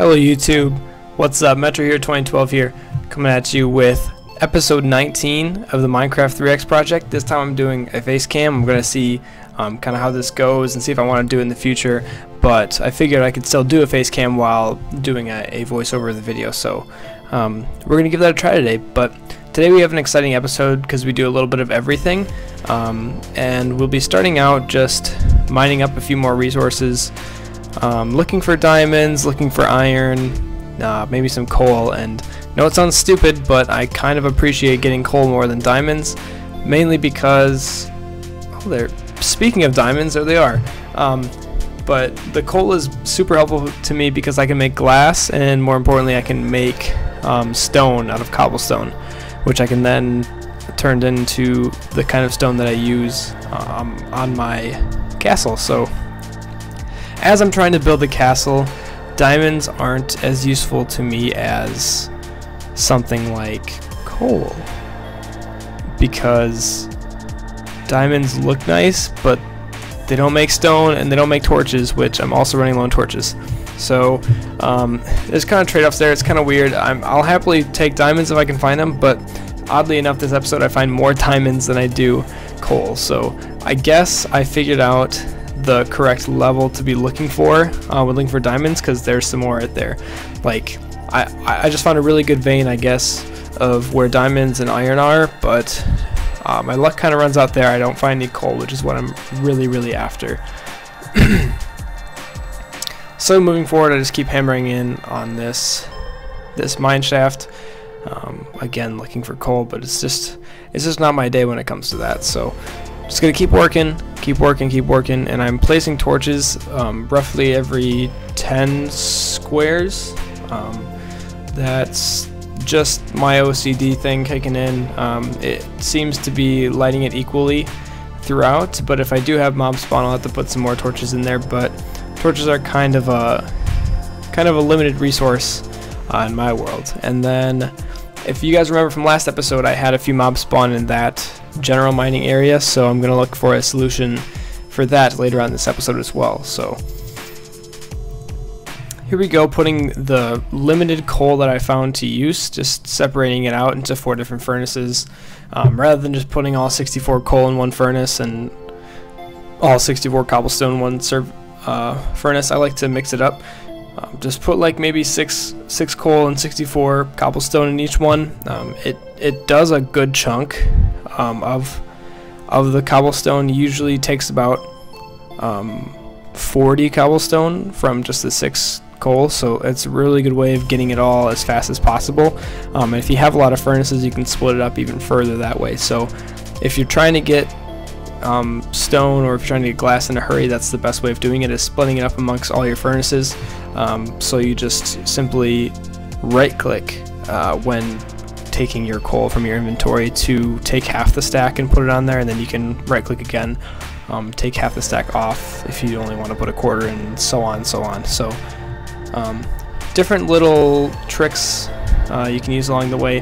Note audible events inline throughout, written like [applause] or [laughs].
Hello YouTube, what's up? MetroHero 2012 here, coming at you with episode 19 of the Minecraft 3x project. This time I'm doing a face cam. I'm going to see um, kind of how this goes and see if I want to do it in the future. But I figured I could still do a face cam while doing a, a voiceover of the video. So um, we're going to give that a try today. But today we have an exciting episode because we do a little bit of everything. Um, and we'll be starting out just mining up a few more resources. Um, looking for diamonds, looking for iron, uh, maybe some coal, and know it sounds stupid, but I kind of appreciate getting coal more than diamonds, mainly because, oh, they're, speaking of diamonds, there they are. Um, but the coal is super helpful to me because I can make glass, and more importantly, I can make um, stone out of cobblestone, which I can then turn into the kind of stone that I use um, on my castle. So as I'm trying to build the castle, diamonds aren't as useful to me as something like coal. Because diamonds look nice, but they don't make stone and they don't make torches, which I'm also running low on torches. So um, there's kind of trade-offs there. It's kind of weird. i will happily take diamonds if I can find them, but oddly enough, this episode I find more [laughs] diamonds than I do coal. So I guess I figured out the correct level to be looking for uh, when looking for diamonds because there's some more right there. Like, I, I just found a really good vein, I guess, of where diamonds and iron are, but uh, my luck kind of runs out there. I don't find any coal, which is what I'm really, really after. [clears throat] so moving forward, I just keep hammering in on this this mine shaft. Um, again, looking for coal, but it's just it's just not my day when it comes to that. So just gonna keep working, keep working, keep working, and I'm placing torches um, roughly every 10 squares. Um, that's just my OCD thing kicking in. Um, it seems to be lighting it equally throughout, but if I do have mob spawn, I'll have to put some more torches in there. But torches are kind of a kind of a limited resource uh, in my world. And then, if you guys remember from last episode, I had a few mobs spawn in that general mining area, so I'm going to look for a solution for that later on in this episode as well. So here we go, putting the limited coal that I found to use, just separating it out into four different furnaces, um, rather than just putting all 64 coal in one furnace and all 64 cobblestone in one serve, uh, furnace. I like to mix it up. Um, just put like maybe six six coal and 64 cobblestone in each one. Um, it it does a good chunk um, of of the cobblestone. Usually takes about um, 40 cobblestone from just the six coal. So it's a really good way of getting it all as fast as possible. Um, and if you have a lot of furnaces, you can split it up even further that way. So if you're trying to get um, stone or if you're trying to get glass in a hurry, that's the best way of doing it is splitting it up amongst all your furnaces. Um, so you just simply right click uh, when taking your coal from your inventory to take half the stack and put it on there and then you can right click again um, take half the stack off if you only want to put a quarter and so on and so on. So um, different little tricks uh, you can use along the way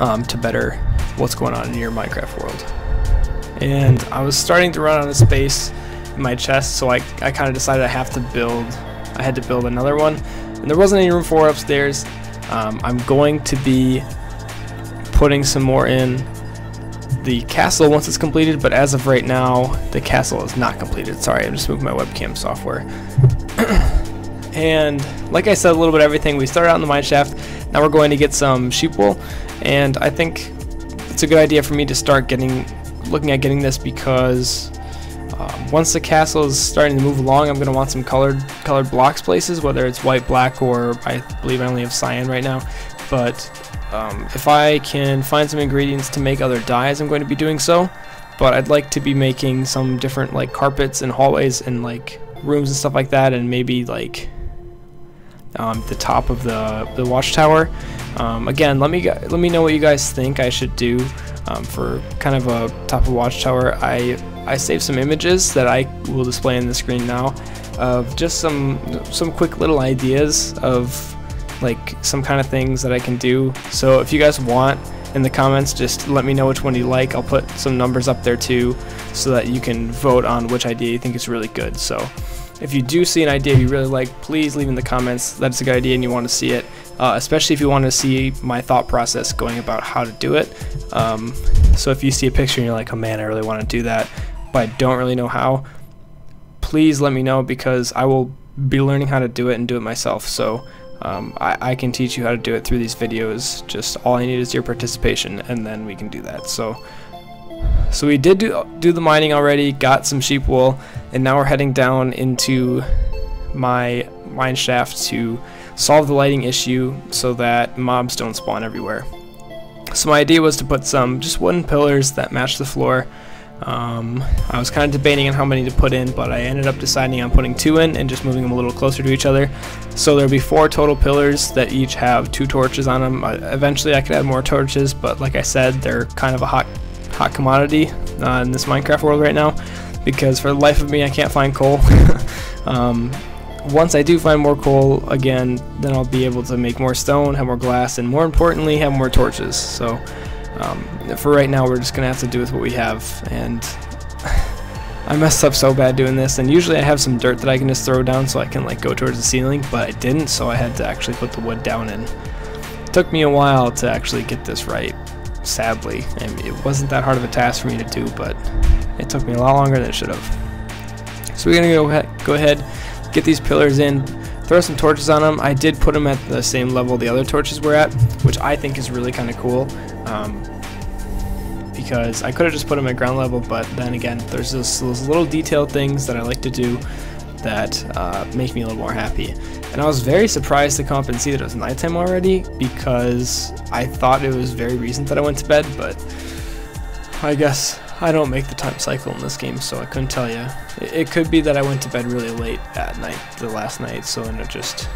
um, to better what's going on in your Minecraft world. And I was starting to run out of space in my chest, so I, I kind of decided I have to build, I had to build another one, and there wasn't any room for upstairs. Um, I'm going to be putting some more in the castle once it's completed, but as of right now, the castle is not completed. Sorry, I just moved my webcam software. [clears throat] and like I said, a little bit everything. We started out in the mine shaft. Now we're going to get some sheep wool, and I think it's a good idea for me to start getting looking at getting this because um, once the castle is starting to move along, I'm going to want some colored colored blocks places, whether it's white, black, or I believe I only have cyan right now. But um, if I can find some ingredients to make other dyes, I'm going to be doing so. But I'd like to be making some different like carpets and hallways and like rooms and stuff like that, and maybe like um, the top of the the watchtower. Um, again, let me let me know what you guys think I should do um, for kind of a top of watchtower. I I saved some images that I will display on the screen now of just some some quick little ideas of like some kind of things that I can do. So if you guys want in the comments, just let me know which one you like. I'll put some numbers up there too so that you can vote on which idea you think is really good. So if you do see an idea you really like, please leave in the comments. That's a good idea and you want to see it, uh, especially if you want to see my thought process going about how to do it. Um, so if you see a picture and you're like, oh man, I really want to do that, but I don't really know how, please let me know because I will be learning how to do it and do it myself. So um, I, I, can teach you how to do it through these videos. Just all I need is your participation, and then we can do that. So, so we did do do the mining already. Got some sheep wool, and now we're heading down into my mine shaft to solve the lighting issue so that mobs don't spawn everywhere. So my idea was to put some just wooden pillars that match the floor um, I was kind of debating on how many to put in, but I ended up deciding on putting two in and just moving them a little closer to each other. So there'll be four total pillars that each have two torches on them. Uh, eventually I could add more torches, but like I said, they're kind of a hot, hot commodity uh, in this Minecraft world right now because for the life of me I can't find coal. [laughs] um, once I do find more coal again, then I'll be able to make more stone, have more glass, and more importantly, have more torches. So um, for right now, we're just gonna have to do with what we have, and [laughs] I messed up so bad doing this. And usually, I have some dirt that I can just throw down so I can like go towards the ceiling, but I didn't, so I had to actually put the wood down. And it took me a while to actually get this right. Sadly, mean, it wasn't that hard of a task for me to do, but it took me a lot longer than it should have. So we're gonna go ahead, go ahead, get these pillars in, throw some torches on them. I did put them at the same level the other torches were at, which I think is really kind of cool. Um, because I could have just put them at ground level, but then again, there's those, those little detailed things that I like to do that uh, make me a little more happy. And I was very surprised to come up and see that it was nighttime already because I thought it was very recent that I went to bed, but I guess I don't make the time cycle in this game, so I couldn't tell you. It, it could be that I went to bed really late at night, the last night, so then it just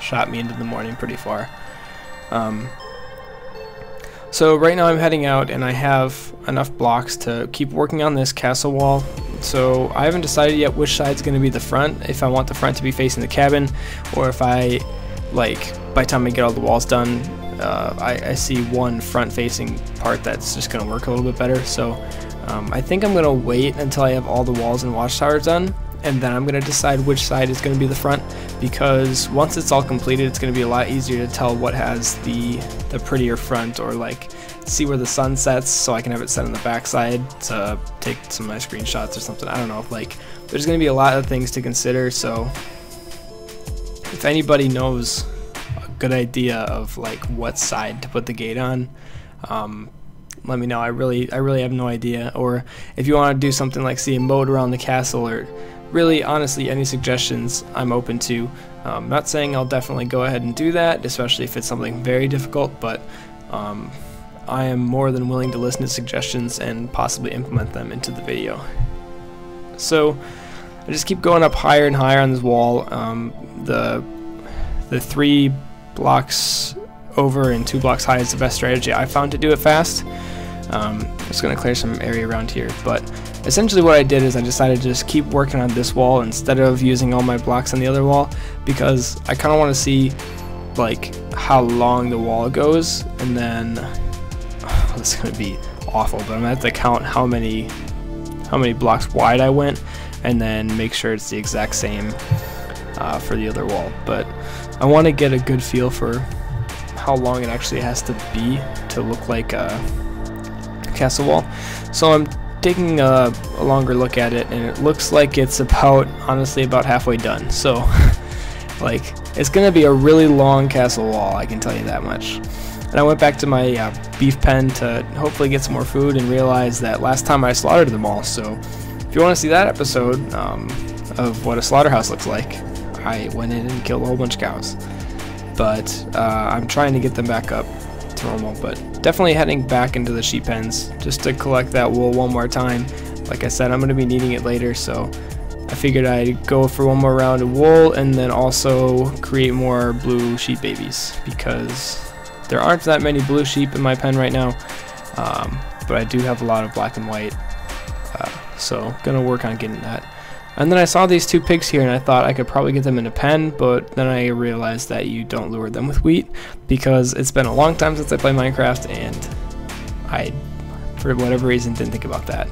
shot me into the morning pretty far. Um, so right now I'm heading out and I have enough blocks to keep working on this castle wall. So I haven't decided yet which side is going to be the front, if I want the front to be facing the cabin, or if I, like, by the time I get all the walls done, uh, I, I, see one front facing part that's just going to work a little bit better. So um, I think I'm going to wait until I have all the walls and watchtowers done, and then I'm going to decide which side is going to be the front because once it's all completed it's going to be a lot easier to tell what has the the prettier front or like see where the sun sets so I can have it set on the backside to take some of my screenshots or something. I don't know like there's going to be a lot of things to consider so if anybody knows a good idea of like what side to put the gate on um, let me know I really I really have no idea or if you want to do something like see a moat around the castle or really, honestly, any suggestions I'm open to. Um, not saying I'll definitely go ahead and do that, especially if it's something very difficult, but um, I am more than willing to listen to suggestions and possibly implement them into the video. So I just keep going up higher and higher on this wall. Um, the the three blocks over and two blocks high is the best strategy I found to do it fast. Um, just going to clear some area around here, but essentially what I did is I decided to just keep working on this wall instead of using all my blocks on the other wall because I kind of want to see like how long the wall goes and then oh, [sighs] this is to be awful, but I'm to have to count how many how many blocks wide I went and then make sure it's the exact same uh, for the other wall. But I want to get a good feel for how long it actually has to be to look like a castle wall. So I'm taking a, a, longer look at it and it looks like it's about, honestly, about halfway done. So, [laughs] like, it's going to be a really long castle wall, I can tell you that much. And I went back to my uh, beef pen to hopefully get some more food and realize that last time I slaughtered them all. So, if you want to see that episode um, of what a slaughterhouse looks like, I went in and killed a whole bunch of cows. But uh, I'm trying to get them back up to normal, but definitely heading back into the sheep pens just to collect that wool one more time. Like I said, I'm going to be needing it later, so I figured I'd go for one more round of wool and then also create more blue sheep babies because there aren't that many blue sheep in my pen right now, um, but I do have a lot of black and white, uh, so gonna work on getting that. And then I saw these two pigs here and I thought I could probably get them in a pen, but then I realized that you don't lure them with wheat because it's been a long time since I played Minecraft and I, for whatever reason, didn't think about that.